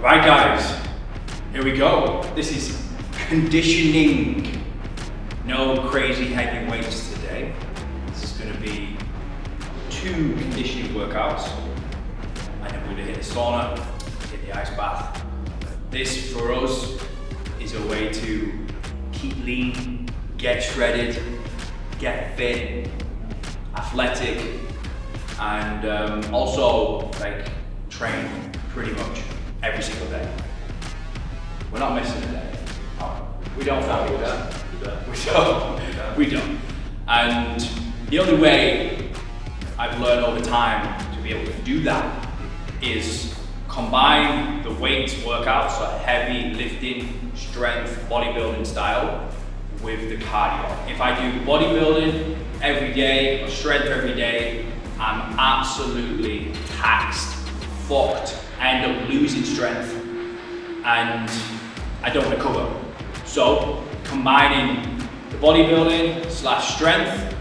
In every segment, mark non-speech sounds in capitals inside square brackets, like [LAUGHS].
Right guys, here we go. This is conditioning. No crazy heavy weights today. This is gonna be two conditioning workouts. And then we're gonna hit the sauna, hit the ice bath. This for us is a way to keep lean, get shredded, get fit, athletic, and um, also like train pretty much every single day. We're not missing a day. We don't value that. We don't. We don't. And the only way I've learned over time to be able to do that is combine the weights workouts, so heavy lifting, strength, bodybuilding style, with the cardio. If I do bodybuilding every day or strength every day, I'm absolutely taxed, fucked, I end up losing strength and I don't recover. So combining the bodybuilding slash strength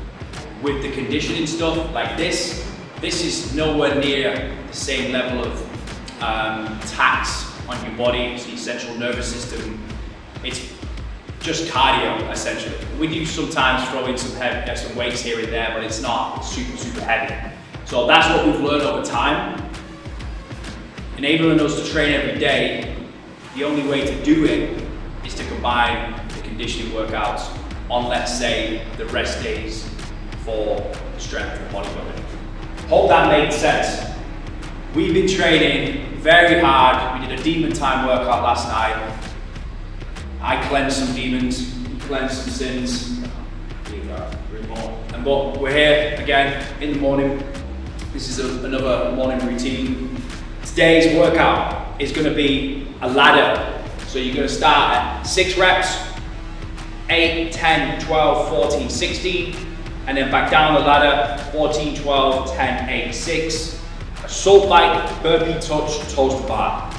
with the conditioning stuff like this, this is nowhere near the same level of um, tax on your body, it's your central nervous system. It's just cardio essentially. We do sometimes throw in some, heavy, some weights here and there, but it's not super, super heavy. So that's what we've learned over time enabling us to train every day, the only way to do it is to combine the conditioning workouts on, let's say, the rest days for strength and bodybuilding. Hope that made sense. We've been training very hard. We did a demon time workout last night. I cleansed some demons, cleansed some sins. And but we're here again in the morning. This is a, another morning routine Today's workout is gonna be a ladder. So you're gonna start at six reps, 8, 10, 12, 14, 16, and then back down the ladder, 14, 12, 10, 8, 6. Assault bike, burpee touch, toes to bar.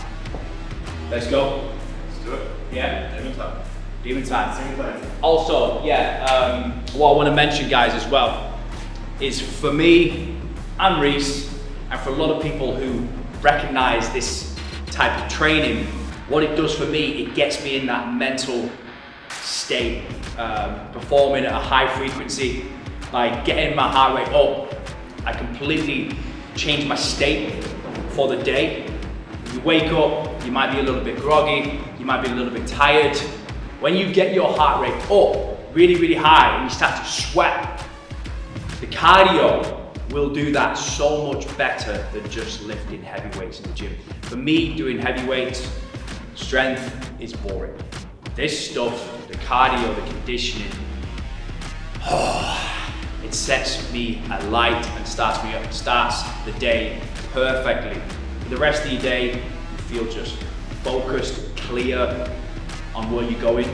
Let's go. Let's do it. Yeah? Demon time. Demon time. Also, yeah, um, what I want to mention, guys, as well, is for me and Reese, and for a lot of people who recognize this type of training, what it does for me, it gets me in that mental state, um, performing at a high frequency, like getting my heart rate up. I completely change my state for the day. You wake up, you might be a little bit groggy, you might be a little bit tired. When you get your heart rate up really, really high and you start to sweat, the cardio will do that so much better than just lifting heavy weights in the gym. For me, doing heavy weights, strength is boring. This stuff, the cardio, the conditioning, oh, [SIGHS] it sets me alight and starts me up, starts the day perfectly. For the rest of your day, you feel just focused, clear on where you're going.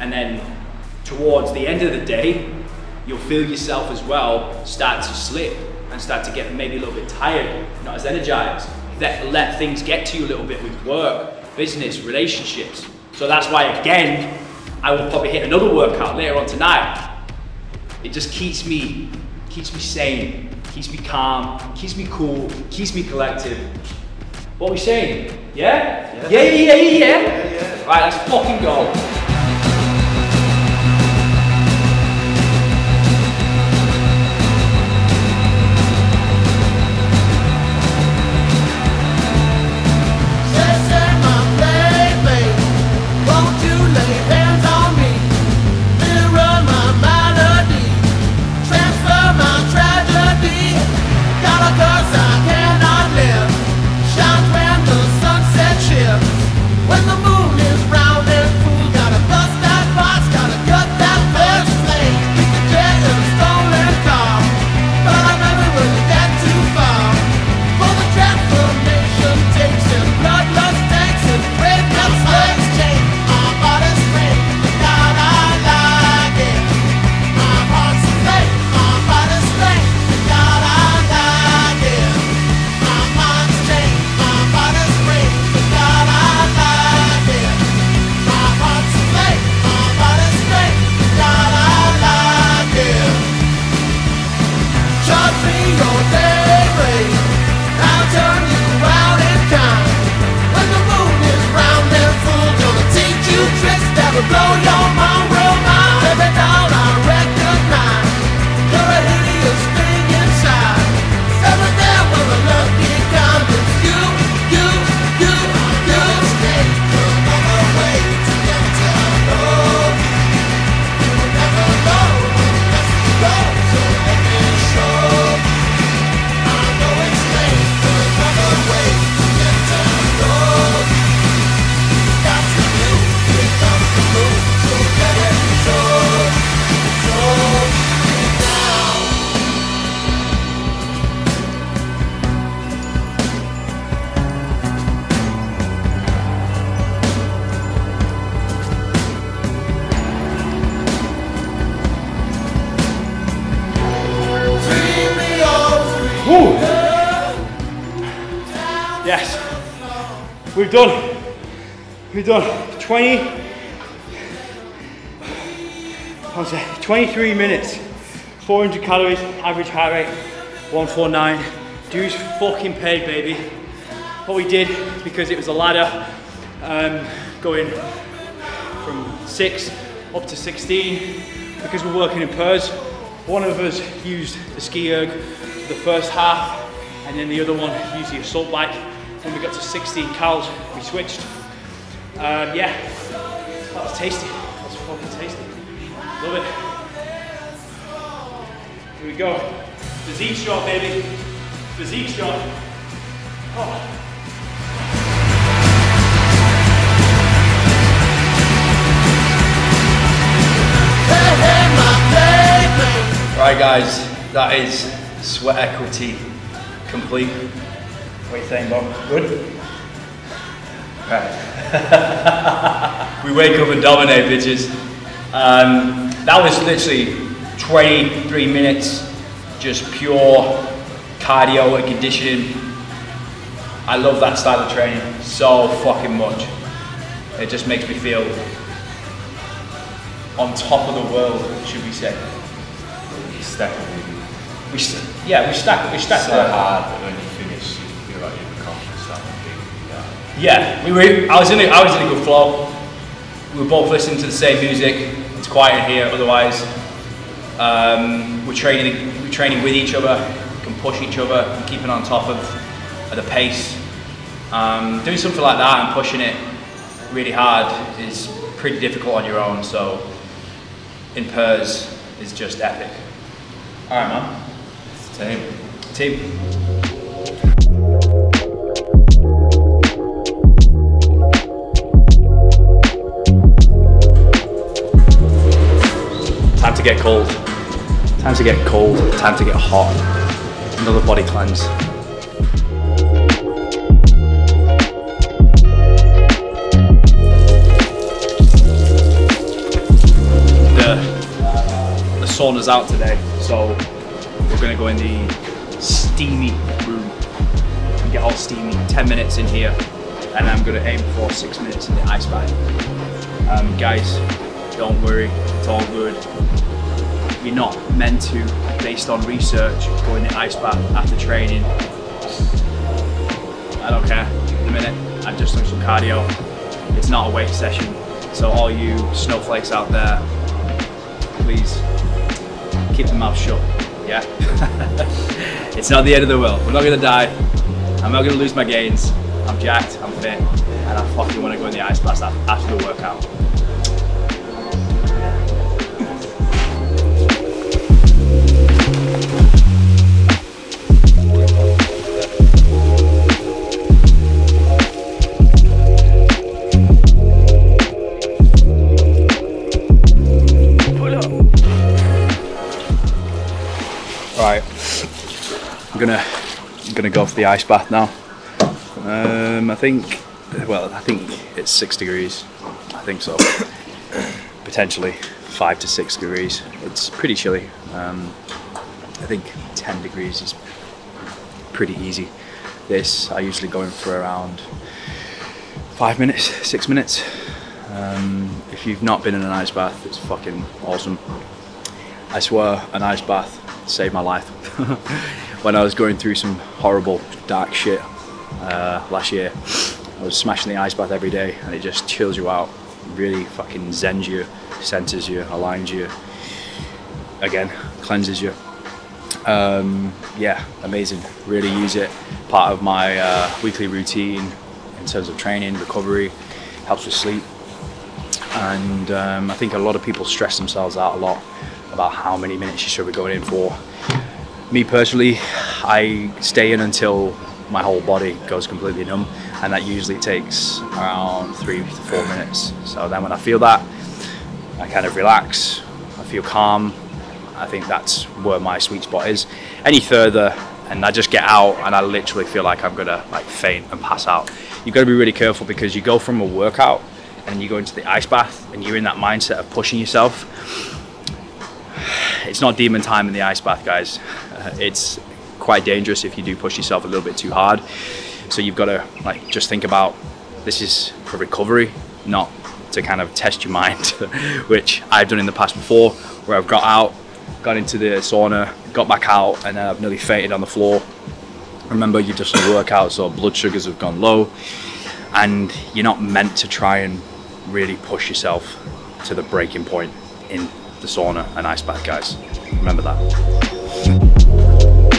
And then towards the end of the day, you'll feel yourself as well start to slip and start to get maybe a little bit tired, not as energized. Let, let things get to you a little bit with work, business, relationships. So that's why, again, I will probably hit another workout later on tonight. It just keeps me, keeps me sane, keeps me calm, keeps me cool, keeps me collective. What are we saying? Yeah? Yeah, yeah, yeah, yeah, yeah. yeah, yeah. Right, let's fucking go. We've done, we've done 20, what's that, 23 minutes, 400 calories, average heart rate, 149. Dude's fucking paid, baby. What we did, because it was a ladder, um, going from six up to 16, because we're working in pairs, one of us used the ski erg the first half, and then the other one used the assault bike. When we got to 16 cals, we switched. Um, yeah, that was tasty. That was fucking tasty. Love it. Here we go. Physique shot, baby. Physique shot. Oh. Right guys, that is sweat equity complete. What are you saying Bob? Good? Right. [LAUGHS] we wake up and dominate bitches. Um, that was literally 23 minutes, just pure cardio and conditioning. I love that style of training so fucking much. It just makes me feel on top of the world, should we say. We Stack it, We st- yeah, we stack we stack so hard, Yeah. We were. I was in. A, I was in a good flow. We were both listening to the same music. It's quiet here. Otherwise, um, we're training. We're training with each other. We can push each other. And keeping on top of, of the pace. Um, doing something like that and pushing it really hard is pretty difficult on your own. So, in pairs is just epic. All right, man. Team. Team. To get cold. Time to get cold. Time to get hot. Another body cleanse. The, the sauna's out today, so we're gonna go in the steamy room and get all steamy. 10 minutes in here, and I'm gonna aim for six minutes in the ice bath. Um, guys, don't worry, it's all good. You're not meant to, based on research, go in the ice bath after training. I don't care. In a minute, I've just done some cardio. It's not a weight session. So all you snowflakes out there, please keep the mouth shut. Yeah. [LAUGHS] it's not the end of the world. We're not gonna die. I'm not gonna lose my gains. I'm jacked. I'm fit, and I fucking want to go in the ice bath after the workout. Right. I'm gonna I'm gonna go for the ice bath now. Um, I think well I think it's six degrees. I think so. [COUGHS] Potentially five to six degrees. It's pretty chilly. Um, I think ten degrees is pretty easy. This I usually go in for around five minutes, six minutes. Um, if you've not been in an ice bath, it's fucking awesome. I swear, an ice bath saved my life. [LAUGHS] when I was going through some horrible, dark shit uh, last year, I was smashing the ice bath every day, and it just chills you out. Really fucking zens you, centers you, aligns you. Again, cleanses you. Um, yeah, amazing. Really use it. Part of my uh, weekly routine in terms of training, recovery, helps with sleep. And um, I think a lot of people stress themselves out a lot about how many minutes you should be going in for. Me personally, I stay in until my whole body goes completely numb, and that usually takes around three to four minutes. So then when I feel that, I kind of relax, I feel calm. I think that's where my sweet spot is. Any further, and I just get out, and I literally feel like I'm gonna like faint and pass out. You've got to be really careful because you go from a workout and you go into the ice bath, and you're in that mindset of pushing yourself [SIGHS] it's not demon time in the ice bath, guys. Uh, it's quite dangerous if you do push yourself a little bit too hard. So you've got to like just think about this is for recovery, not to kind of test your [LAUGHS] mind, which I've done in the past before, where I've got out, got into the sauna, got back out, and I've nearly fainted on the floor. Remember, you've just done a workout, so blood sugars have gone low, and you're not meant to try and really push yourself to the breaking point in the sauna and ice bath, guys. Remember that.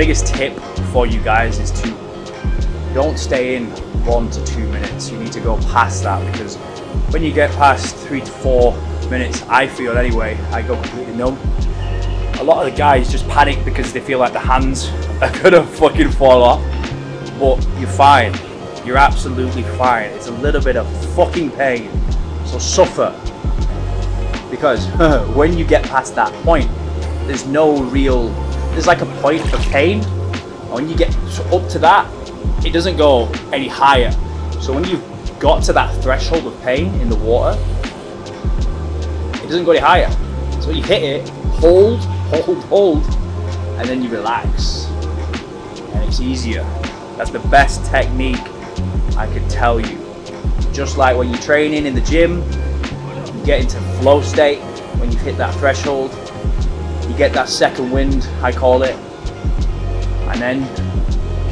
Biggest tip for you guys is to don't stay in one to two minutes. You need to go past that because when you get past three to four minutes i feel anyway i go completely numb. A lot of the guys just panic because they feel like the hands [LAUGHS] are gonna fucking fall off. But you're fine. You're absolutely fine. It's a little bit of fucking pain. So suffer. Because [LAUGHS] when you get past that point there's no real there's like a point of pain. And when you get up to that it doesn't go any higher. So when you've got to that threshold of pain in the water it doesn't go any higher. So you hit it hold hold hold and then you relax. And it's easier. That's the best technique i could tell you. Just like when you're training in the gym you get into flow state when you've hit that threshold you get that second wind, I call it, and then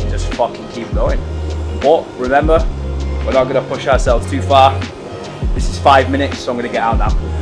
just fucking keep going. But remember, we're not gonna push ourselves too far. This is five minutes, so I'm gonna get out now.